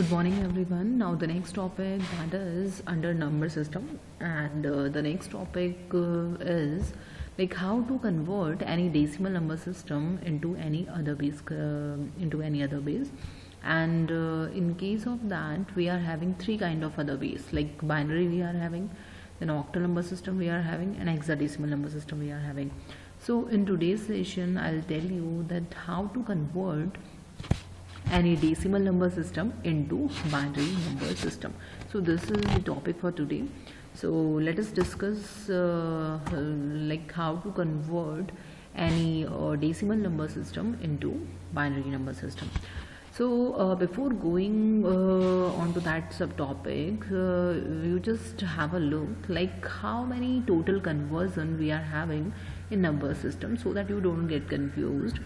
Good morning, everyone. Now, the next topic that is under number system, and uh, the next topic uh, is like how to convert any decimal number system into any other base uh, into any other base. And uh, in case of that, we are having three kind of other base like binary we are having, then octal number system we are having, and hexadecimal number system we are having. So, in today's session, I'll tell you that how to convert any decimal number system into binary number system. So this is the topic for today. So let us discuss uh, like how to convert any uh, decimal number system into binary number system. So uh, before going uh, on to that subtopic uh, you just have a look like how many total conversion we are having in number system so that you don't get confused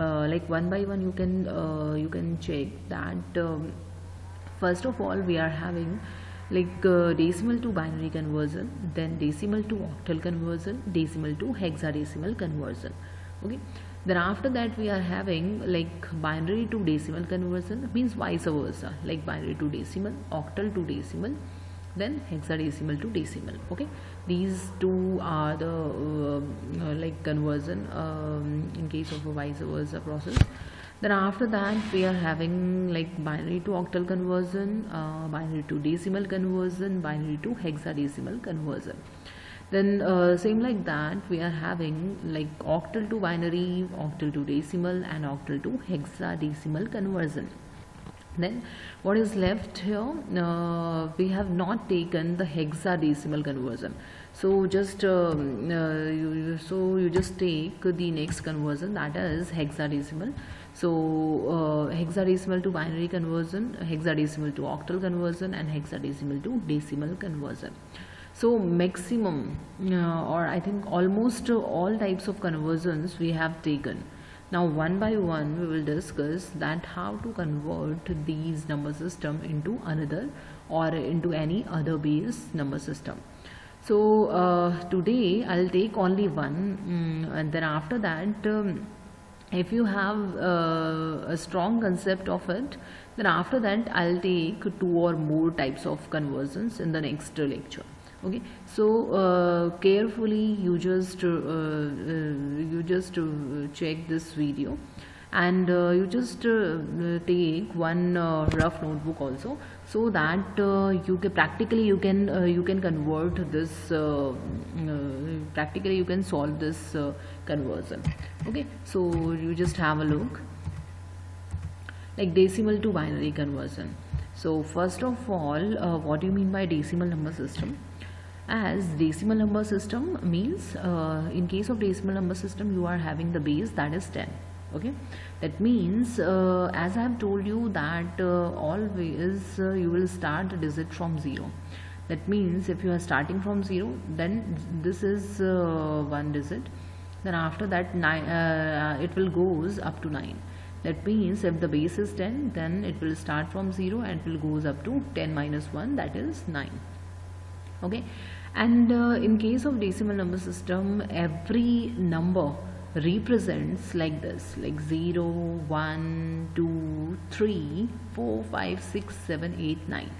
uh, like one by one you can uh, you can check that um, first of all we are having like uh, decimal to binary conversion then decimal to octal conversion decimal to hexadecimal conversion okay? Then after that we are having like binary to decimal conversion means vice versa like binary to decimal octal to decimal then hexadecimal to decimal okay? These two are the uh, uh, like conversion um, in case of a vice versa process. Then after that we are having like binary to octal conversion uh, binary to decimal conversion binary to hexadecimal conversion. Then uh, same like that we are having like octal to binary octal to decimal and octal to hexadecimal conversion then what is left here uh, we have not taken the hexadecimal conversion. So just um, uh, you, so you just take the next conversion that is hexadecimal. So uh, hexadecimal to binary conversion hexadecimal to octal conversion and hexadecimal to decimal conversion. So maximum uh, or i think almost all types of conversions we have taken now one by one we will discuss that how to convert these number system into another or into any other base number system. So uh, today I'll take only one um, and then after that um, if you have uh, a strong concept of it then after that I'll take two or more types of conversions in the next lecture okay. So uh, carefully you just uh, uh, you just uh, check this video. And uh, you just uh, take one rough notebook also so that you can practically you can you can convert this practically you can solve this conversion. Okay. So you just have a look. Like decimal to binary conversion. So first of all what do you mean by decimal number system as decimal number system means uh, in case of decimal number system you are having the base that is 10 okay? That means uh, as I have told you that uh, always uh, you will start a digit from 0 that means if you are starting from 0 then this is uh, one digit. Then after that nine, uh, it will goes up to 9 that means if the base is 10 then it will start from 0 and it will goes up to 10 minus 1 that is 9 okay and uh, in case of decimal number system every number represents like this like 0 1 2 3 4 5 6 7 8 9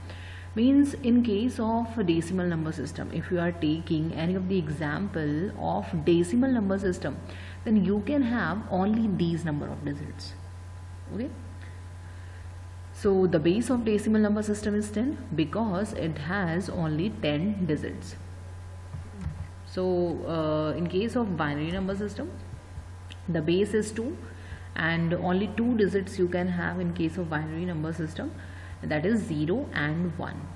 means in case of decimal number system if you are taking any of the example of decimal number system then you can have only these number of digits. Okay so the base of decimal number system is 10 because it has only 10 digits. So uh, in case of binary number system, the base is 2 and only 2 digits you can have in case of binary number system. That is 0 and 1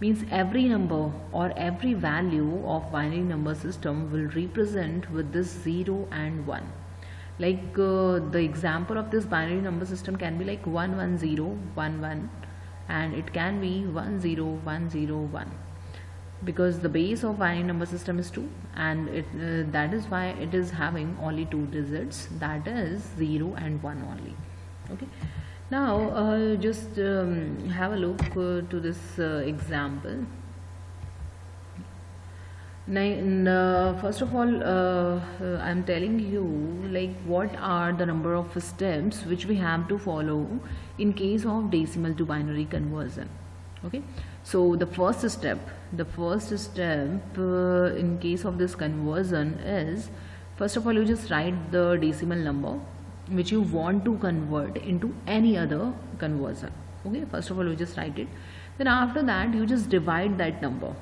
means every number or every value of binary number system will represent with this 0 and 1 like uh, the example of this binary number system can be like 11011 and it can be 10101 because the base of binary number system is 2 and it, uh, that is why it is having only two digits that is 0 and 1 only. Okay. Now uh, just um, have a look uh, to this uh, example uh, first of all uh, uh, i'm telling you like what are the number of steps which we have to follow in case of decimal to binary conversion okay? So the first step the first step uh, in case of this conversion is first of all you just write the decimal number which you want to convert into any other conversion okay? First of all you just write it. Then after that you just divide that number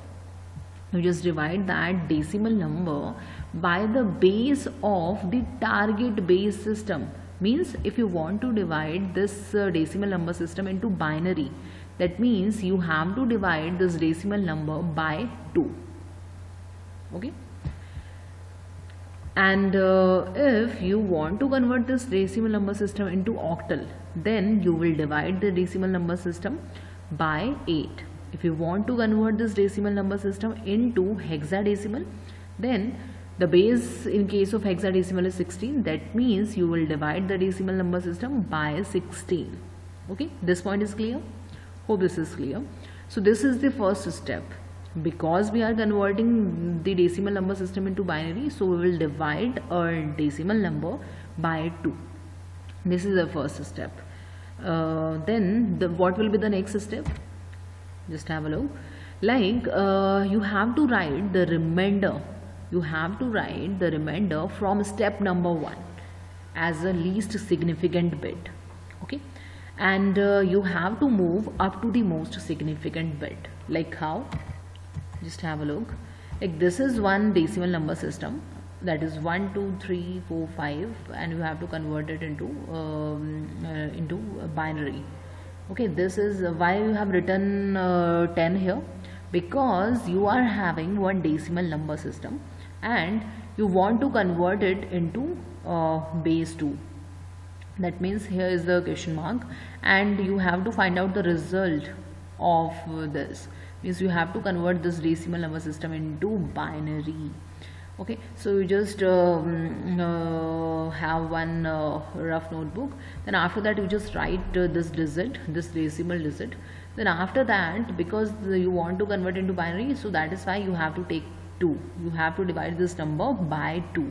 you just divide that decimal number by the base of the target base system. Means if you want to divide this uh, decimal number system into binary that means you have to divide this decimal number by 2 okay? And uh, if you want to convert this decimal number system into octal then you will divide the decimal number system by 8 if you want to convert this decimal number system into hexadecimal then the base in case of hexadecimal is 16 that means you will divide the decimal number system by 16 okay? This point is clear? Hope this is clear. So this is the first step. Because we are converting the decimal number system into binary so we will divide our decimal number by 2 this is the first step. Uh, then the, what will be the next step just have a look. Like uh, you have to write the remainder. You have to write the remainder from step number 1 as a least significant bit. Okay? And uh, you have to move up to the most significant bit. Like how? Just have a look. Like this is one decimal number system. That is 1 2 3 4 5 and you have to convert it into um, uh, into binary okay this is why you have written uh, 10 here. Because you are having one decimal number system and you want to convert it into uh, base 2 that means here is the question mark and you have to find out the result of this. Means you have to convert this decimal number system into binary okay so you just um, uh, have one uh, rough notebook. Then after that you just write uh, this digit this decimal digit. Then after that because you want to convert into binary so that is why you have to take 2 you have to divide this number by 2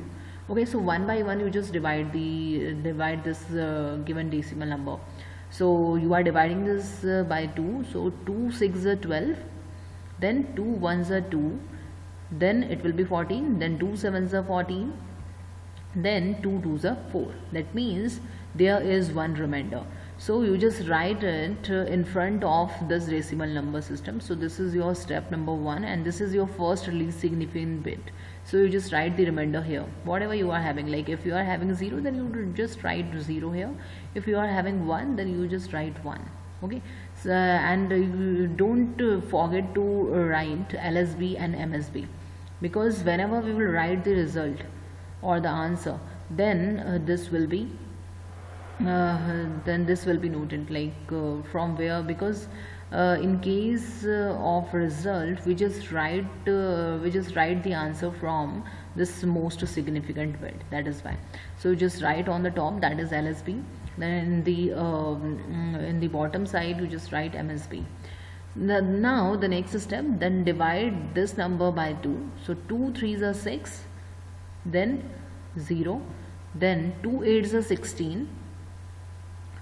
okay so one by one you just divide the divide this uh, given decimal number. So you are dividing this uh, by 2 so 2 6 are 12 then 2 ones are 2 then it will be 14 then 2 sevens are 14 then 2 twos are 4 that means there is one remainder. So you just write it in front of this decimal number system. So this is your step number one and this is your first least significant bit. So you just write the remainder here. Whatever you are having like if you are having 0 then you just write 0 here. If you are having 1 then you just write 1 okay? So, and you don't forget to write LSB and MSB because whenever we will write the result or the answer then uh, this will be uh, then this will be noted like uh, from where because uh, in case uh, of result we just write uh, we just write the answer from this most significant bit. That is why. So just write on the top that is LSB then in the um, in the bottom side you just write MSB now the next step then divide this number by 2 so 2 3s are 6 then 0 then 2 8s are 16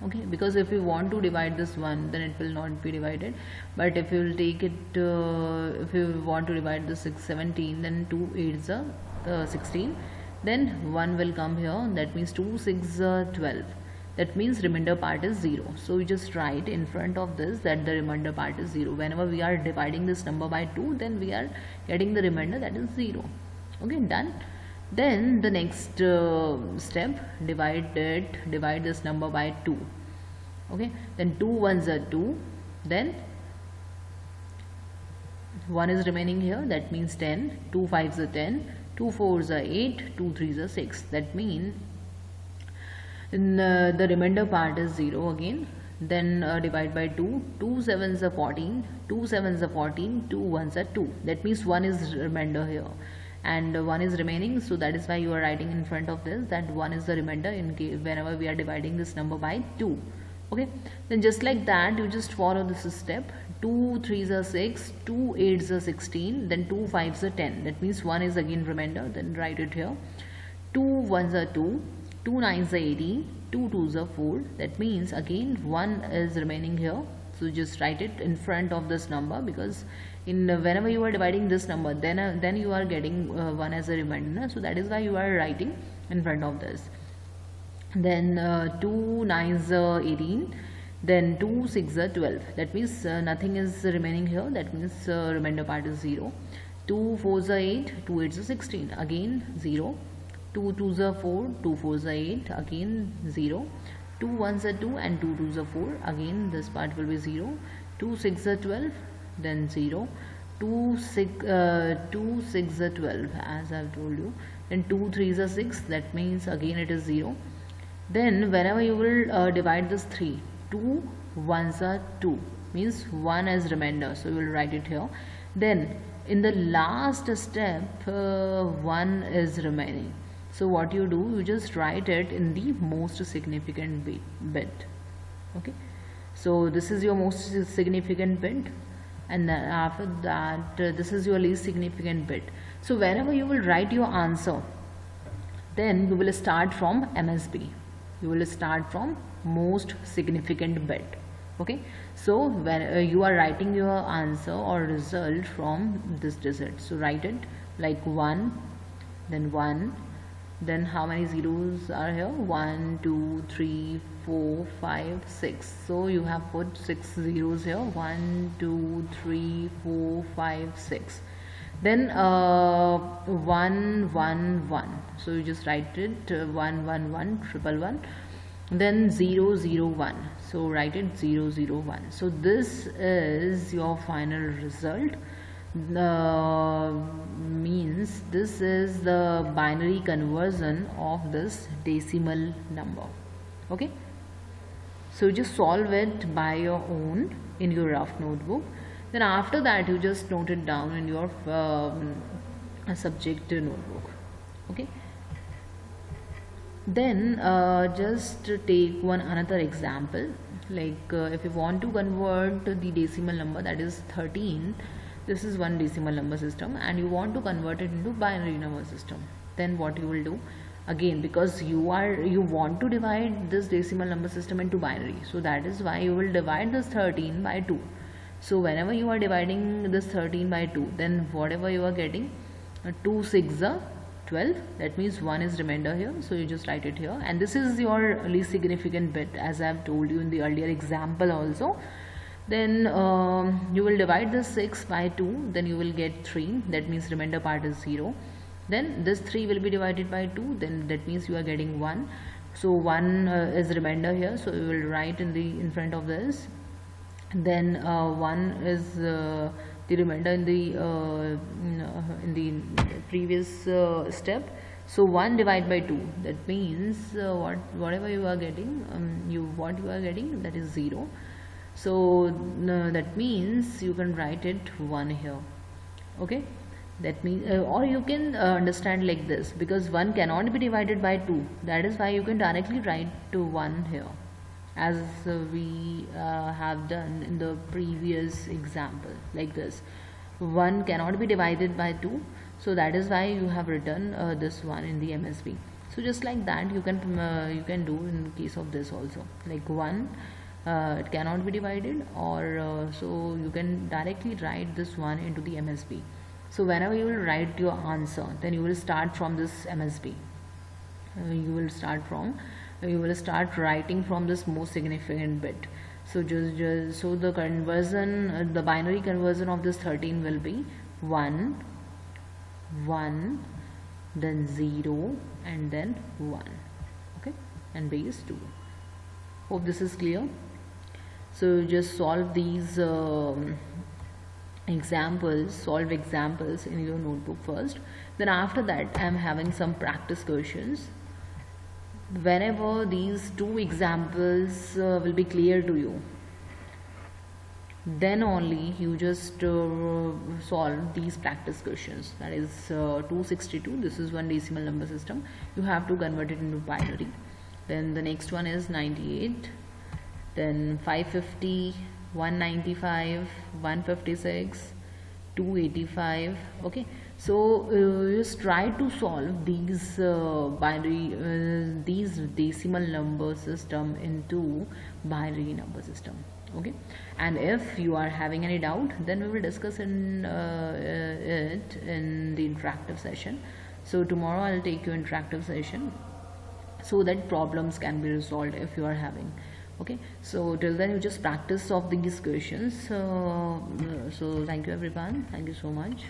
okay because if you want to divide this one then it will not be divided. But if you will take it uh, if you want to divide the 6 17 then 2 8s are uh, 16 then 1 will come here. That means 2 6 are 12 that means remainder part is 0 so we just write in front of this that the remainder part is 0 whenever we are dividing this number by 2 then we are getting the remainder that is 0 okay done. Then the next uh, step divide it divide this number by 2 okay then 2 ones are 2 then 1 is remaining here. That means 10 2 5s are 10 2 4s are 8 2 3s are 6 that means in uh, the remainder part is 0 again. Then uh, divide by 2 2 7s are 14 2 7s are 14 2 1s are 2 that means 1 is remainder here. And uh, 1 is remaining. So that is why you are writing in front of this that 1 is the remainder in whenever we are dividing this number by 2 okay? Then just like that you just follow this step. 2 3s are 6 2 8s are 16 then 2 5s are 10 that means 1 is again remainder. Then write it here. 2 1s are 2 2 9s are 18 2 2s are 4 that means again 1 is remaining here. So just write it in front of this number because in uh, whenever you are dividing this number then uh, then you are getting uh, 1 as a remainder so that is why you are writing in front of this. Then uh, 2 9s are 18 then 2 6 are 12 that means uh, nothing is remaining here. That means uh, remainder part is 0 2 4s are 8 2 8s are 16 again 0 2 2s are 4 2 4s are 8 again 0 2 1s are 2 and 2 2s are 4 again this part will be 0 2 6 are 12 then 0 2 6 uh, 2 6 are 12 as I've told you. Then 2 3s are 6 that means again it is 0 then whenever you will uh, divide this 3 2 ones are 2 means 1 as remainder so you will write it here. Then in the last step uh, 1 is remaining so what you do you just write it in the most significant bit. Okay? So this is your most significant bit and then after that uh, this is your least significant bit. So wherever you will write your answer then you will start from MSB you will start from most significant bit. Okay? So when uh, you are writing your answer or result from this digit. So write it like 1 then 1 then how many zeros are here? 1 2 3 4 5 6 so you have put 6 zeros here. 1 2 3 4 5 6 then uh, 1 1 1 so you just write it uh, 1 1 1 triple 1 then 0 0 1 so write it 0 0 1 so this is your final result means this is the binary conversion of this decimal number. Okay? So just solve it by your own in your rough notebook. Then after that you just note it down in your um, subject notebook. Okay? Then uh, just take one another example. Like uh, if you want to convert the decimal number that is 13 this is one decimal number system and you want to convert it into binary number system then what you will do? Again because you are you want to divide this decimal number system into binary so that is why you will divide this 13 by 2 so whenever you are dividing this 13 by 2 then whatever you are getting uh, 2 6 12 that means 1 is remainder here so you just write it here. And this is your least significant bit as I have told you in the earlier example also then um, you will divide this 6 by 2 then you will get 3 that means remainder part is 0 then this 3 will be divided by 2 then that means you are getting 1 so 1 uh, is remainder here so you will write in the in front of this. Then uh, 1 is uh, the remainder in the uh, in the previous uh, step. So 1 divided by 2 that means uh, what whatever you are getting um, you what you are getting that is 0 so that means you can write it 1 here. Okay? That means uh, or you can uh, understand like this because 1 cannot be divided by 2 that is why you can directly write to 1 here as uh, we uh, have done in the previous example like this. 1 cannot be divided by 2 so that is why you have written uh, this one in the MSB so just like that you can uh, you can do in case of this also. Like 1 uh, it cannot be divided or uh, so you can directly write this one into the MSB so whenever you will write your answer then you will start from this MSB you will start from you will start writing from this most significant bit. So just, just so the conversion uh, the binary conversion of this 13 will be 1 1 then 0 and then 1 okay? And base 2 hope this is clear so just solve these um, examples solve examples in your notebook first. Then after that I am having some practice questions. Whenever these two examples uh, will be clear to you then only you just uh, solve these practice questions. That is uh, 262 this is one decimal number system. You have to convert it into binary. Then the next one is 98 then 550 195 156 285 okay. So uh, just try to solve these uh, binary uh, these decimal number system into binary number system. Okay. And if you are having any doubt then we will discuss in uh, it in the interactive session. So tomorrow i'll take you interactive session so that problems can be resolved if you are having okay? So till then you just practice of these questions. Uh, so thank you everyone. Thank you so much